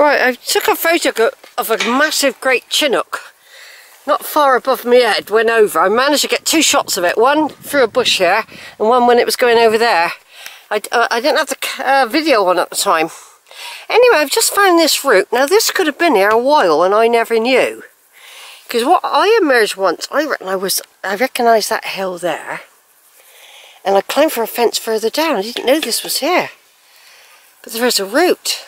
Right, I took a photo of a massive great chinook not far above my head, went over. I managed to get two shots of it, one through a bush here and one when it was going over there. I, uh, I didn't have the uh, video on at the time. Anyway, I've just found this route. Now this could have been here a while and I never knew. Because what I emerged once, I reckon I was, I recognised that hill there. And I climbed for a fence further down. I didn't know this was here. But there is a route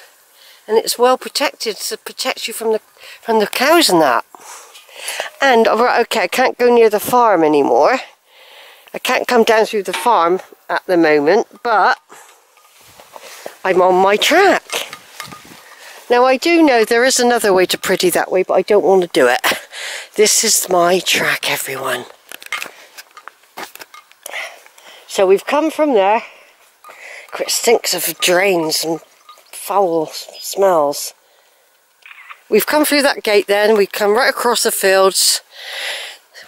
and it's well protected to protect you from the from the cows and that. And oh, okay, I can't go near the farm anymore. I can't come down through the farm at the moment, but I'm on my track. Now I do know there is another way to Priddy that way, but I don't want to do it. This is my track, everyone. So we've come from there. It stinks of drains and foul smells. We've come through that gate then, we come right across the fields.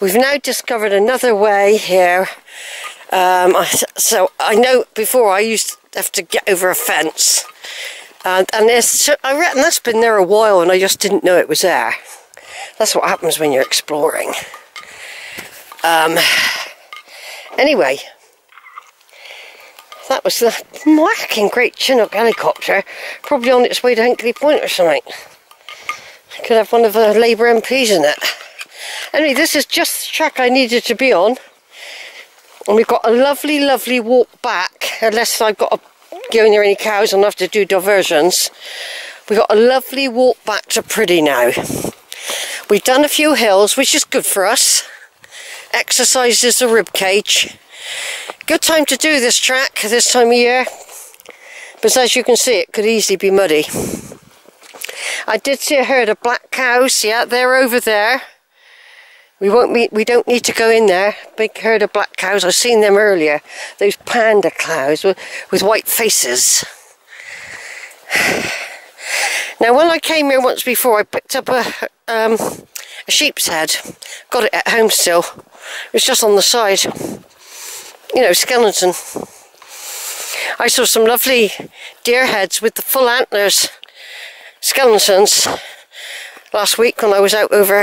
We've now discovered another way here. Um, so I know before I used to have to get over a fence. And, and I reckon that's been there a while and I just didn't know it was there. That's what happens when you're exploring. Um, anyway, was the whacking great Chinook helicopter, probably on its way to Hinkley Point or something. Could have one of the Labour MPs in it. Anyway, this is just the track I needed to be on. And we've got a lovely, lovely walk back, unless I've got to go near any cows and have to do diversions. We've got a lovely walk back to Priddy now. We've done a few hills, which is good for us. Exercises the rib cage. Good time to do this track this time of year. But as you can see, it could easily be muddy. I did see a herd of black cows. Yeah, they're over there. We won't meet, we don't need to go in there. Big herd of black cows. I've seen them earlier. Those panda cows with, with white faces. Now when I came here once before I picked up a, um, a sheep's head. Got it at home still. It was just on the side. You know, skeleton. I saw some lovely deer heads with the full antlers skeletons last week when I was out over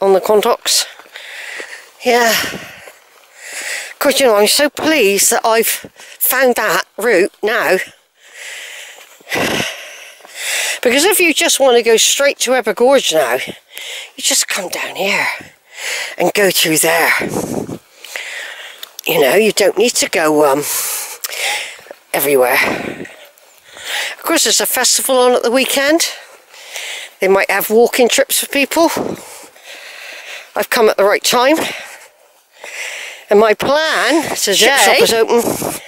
on the Quantocks. Yeah. Of course, you know, I'm so pleased that I've found that route now. Because if you just want to go straight to Ebbor Gorge now, you just come down here and go through there. You know, you don't need to go um, everywhere. Of course, there's a festival on at the weekend. They might have walking trips for people. I've come at the right time. And my plan today... Shop is open.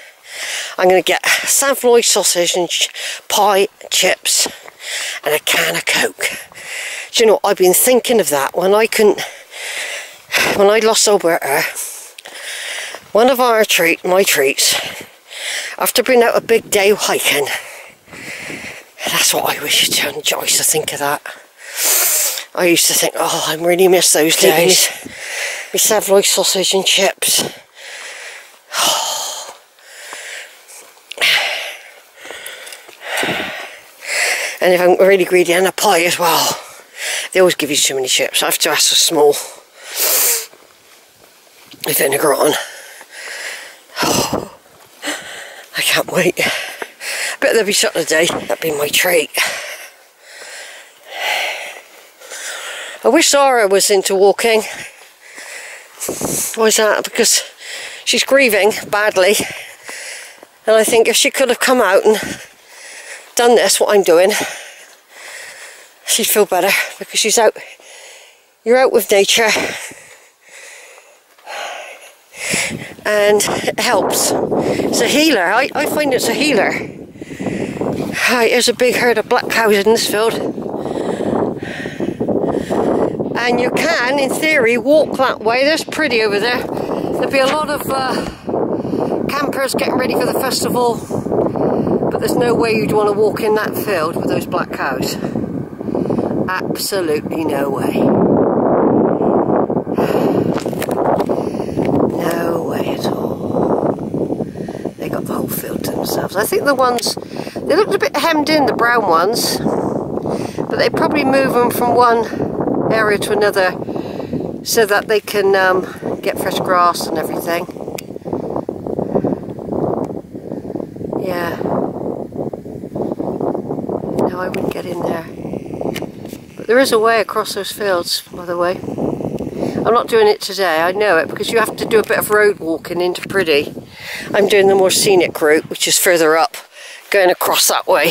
I'm going to get San Floyd sausage and pie, chips and a can of Coke. Do you know, I've been thinking of that when I couldn't... When I lost Alberta, one of our treat, my treats, after being out a big day hiking, that's what I wish you to enjoy to think of that. I used to think, oh, I really miss those days. We have saveloy sausage and chips. and if I'm really greedy, and a pie as well. They always give you too many chips. I have to ask for small. Vinegar on. Oh, I can't wait. Bet there'll be something today. That'd be my treat. I wish Zara was into walking. Why is that? Because she's grieving badly. And I think if she could have come out and done this, what I'm doing, she'd feel better because she's out. You're out with nature. And it helps. It's a healer. I, I find it's a healer. Right, there's a big herd of black cows in this field. And you can, in theory, walk that way. There's Priddy over there. There'll be a lot of uh, campers getting ready for the festival. But there's no way you'd want to walk in that field with those black cows. Absolutely no way. No way at all. Whole field to themselves. I think the ones they looked a bit hemmed in, the brown ones. But they probably move them from one area to another so that they can um, get fresh grass and everything. Yeah. No, I wouldn't get in there. But there is a way across those fields, by the way. I'm not doing it today, I know it, because you have to do a bit of road walking into Priddy. I'm doing the more scenic route, which is further up, going across that way.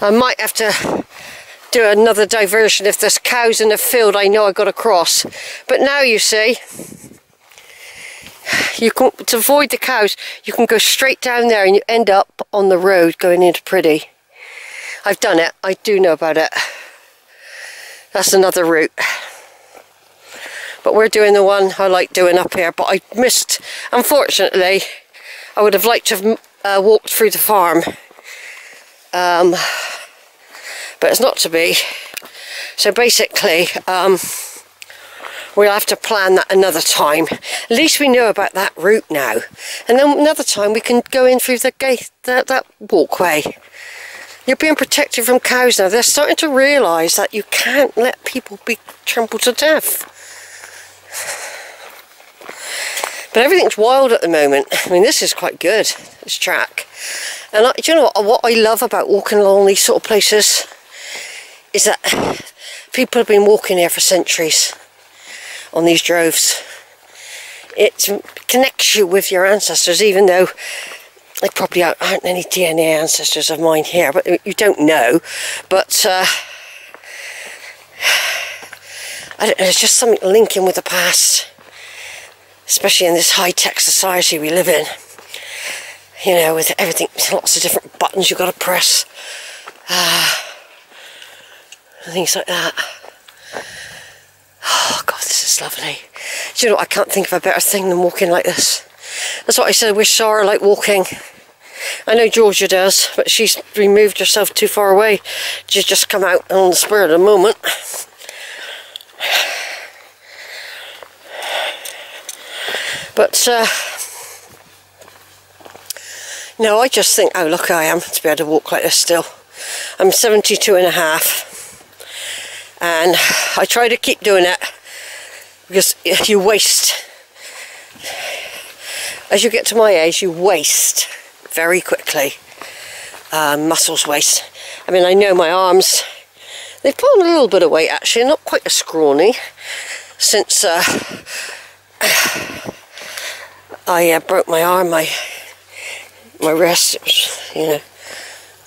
I might have to do another diversion if there's cows in a field I know I got to cross. But now you see, you can to avoid the cows, you can go straight down there and you end up on the road going into Priddy I've done it, I do know about it. That's another route but we're doing the one I like doing up here. But I missed unfortunately I would have liked to have uh, walked through the farm. Um, but it's not to be. So basically um, we'll have to plan that another time. At least we know about that route now. And then another time we can go in through the gate that, that walkway. You're being protected from cows now. They're starting to realise that you can't let people be trampled to death. But everything's wild at the moment. I mean, this is quite good, this track. And I, do you know what, what I love about walking along these sort of places? Is that people have been walking here for centuries on these droves. It connects you with your ancestors, even though there probably aren't any DNA ancestors of mine here, but you don't know. But uh, I it's just something linking with the past, especially in this high-tech society we live in. You know, with everything, lots of different buttons you've got to press, uh, things like that. Oh God, this is lovely. Do you know what, I can't think of a better thing than walking like this. That's what I said, I wish Sarah liked walking. I know Georgia does, but she's removed herself too far away. She's just come out on the spur of the moment. But, uh, no, I just think, oh, look, I am to be able to walk like this still. I'm 72 and a half. And I try to keep doing it because you waste. As you get to my age, you waste very quickly. Um, muscles waste. I mean, I know my arms, they've put on a little bit of weight actually, not quite as scrawny since uh, I uh, broke my arm, my my wrist, was, you know.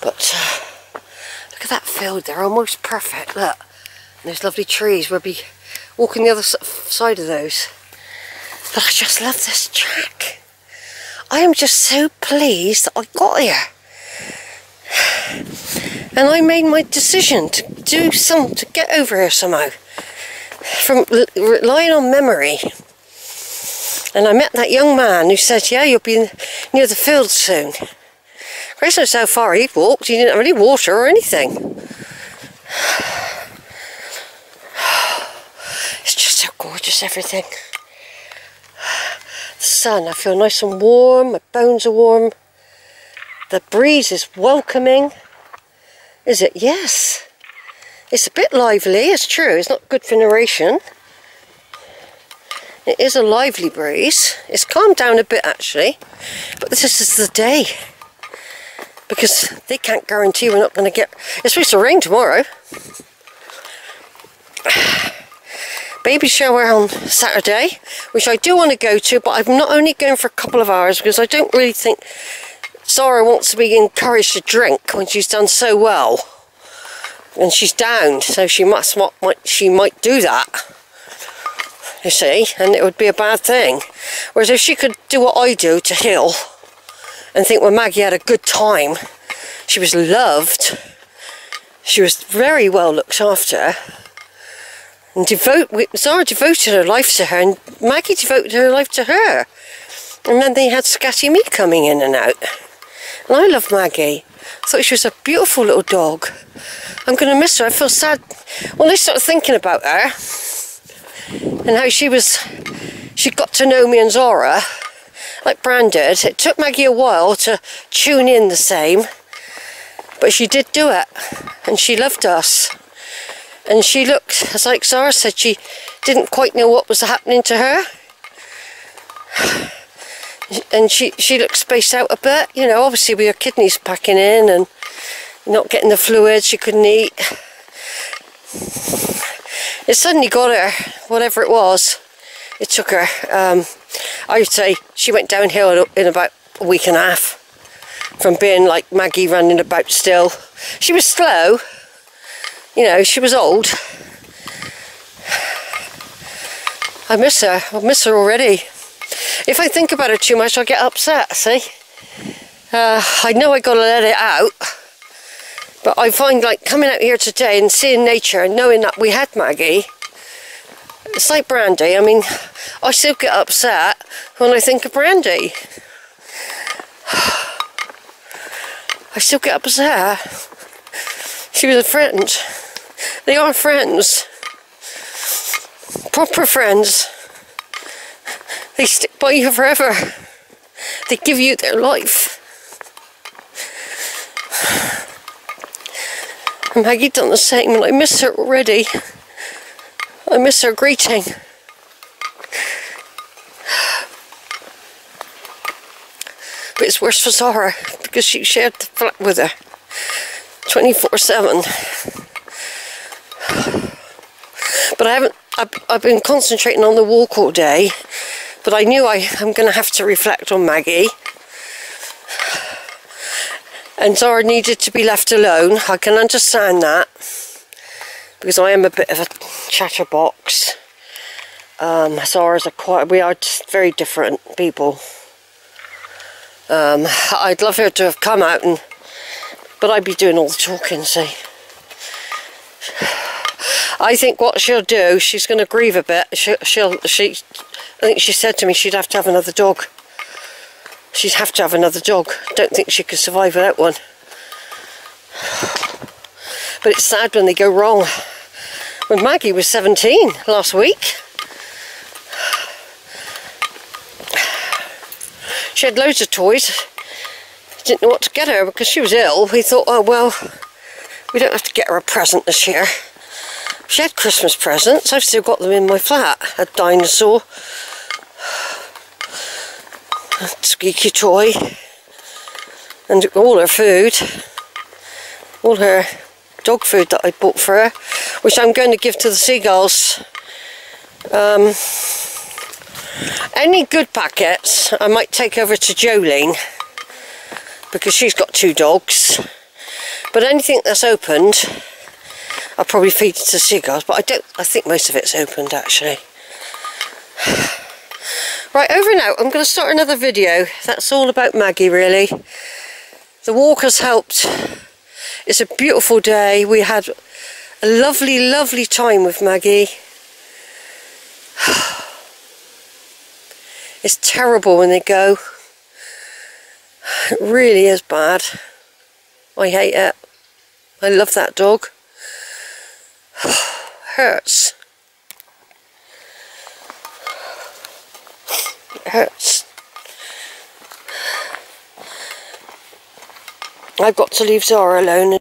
But uh, look at that field, they're almost perfect, look. And there's lovely trees, we'll be walking the other side of those. But I just love this track. I am just so pleased that I got here. And I made my decision to do some, to get over here somehow. From relying on memory. And I met that young man who said, yeah, you'll be near the field soon. Christ knows how far he'd walked. He didn't have any water or anything. It's just so gorgeous, everything. The sun, I feel nice and warm. My bones are warm. The breeze is welcoming. Is it? Yes. It's a bit lively, it's true. It's not good for narration. It is a lively breeze. It's calmed down a bit actually, but this is the day. Because they can't guarantee we're not going to get... It's supposed to rain tomorrow. Baby shower on Saturday, which I do want to go to, but I'm not only going for a couple of hours because I don't really think Zara wants to be encouraged to drink when she's done so well. And she's down, so she must might she might do that you see, and it would be a bad thing. Whereas if she could do what I do to Hill and think, well, Maggie had a good time, she was loved, she was very well looked after, and devote, Zara devoted her life to her, and Maggie devoted her life to her. And then they had Scatty me coming in and out. And I love Maggie. I thought she was a beautiful little dog. I'm going to miss her. I feel sad. When I started thinking about her, and how she was, she got to know me and Zora, like Bran did. It took Maggie a while to tune in the same. But she did do it, and she loved us. And she looked, as like Zara said, she didn't quite know what was happening to her. And she, she looked spaced out a bit, you know, obviously with her kidneys packing in and not getting the fluids she couldn't eat. It suddenly got her, whatever it was, it took her. Um, I would say she went downhill in about a week and a half from being like Maggie running about still. She was slow, you know, she was old. I miss her, I miss her already. If I think about it too much, I'll get upset, see? Uh, I know I gotta let it out. But I find like coming out here today and seeing nature and knowing that we had Maggie, it's like Brandy. I mean, I still get upset when I think of Brandy. I still get upset. She was a friend. They are friends. Proper friends. They stick by you forever. They give you their life. Maggie done the same and I miss her already. I miss her greeting. But it's worse for Zara because she shared the flat with her 24 7. But I haven't, I've, I've been concentrating on the walk all day. But I knew I, I'm going to have to reflect on Maggie and Zara needed to be left alone. I can understand that because I am a bit of a chatterbox. Um, Zara's a quite, we are very different people. Um, I'd love her to have come out and, but I'd be doing all the talking, see. I think what she'll do, she's going to grieve a bit. She, she'll, she, I think she said to me she'd have to have another dog. She'd have to have another dog. Don't think she could survive without one. But it's sad when they go wrong. When Maggie was 17 last week, she had loads of toys. Didn't know what to get her because she was ill. We thought, oh well, we don't have to get her a present this year. She had Christmas presents. I've still got them in my flat. A dinosaur, a squeaky toy, and all her food, all her dog food that I bought for her, which I'm going to give to the seagulls. Um, any good packets I might take over to Jolene because she's got two dogs. But anything that's opened, I'll probably feed it to seagulls. But I don't. I think most of it's opened actually. Right, over and out. I'm going to start another video. That's all about Maggie, really. The walk has helped. It's a beautiful day. We had a lovely, lovely time with Maggie. It's terrible when they go. It really is bad. I hate it. I love that dog. Hurts. It hurts. I've got to leave Zara alone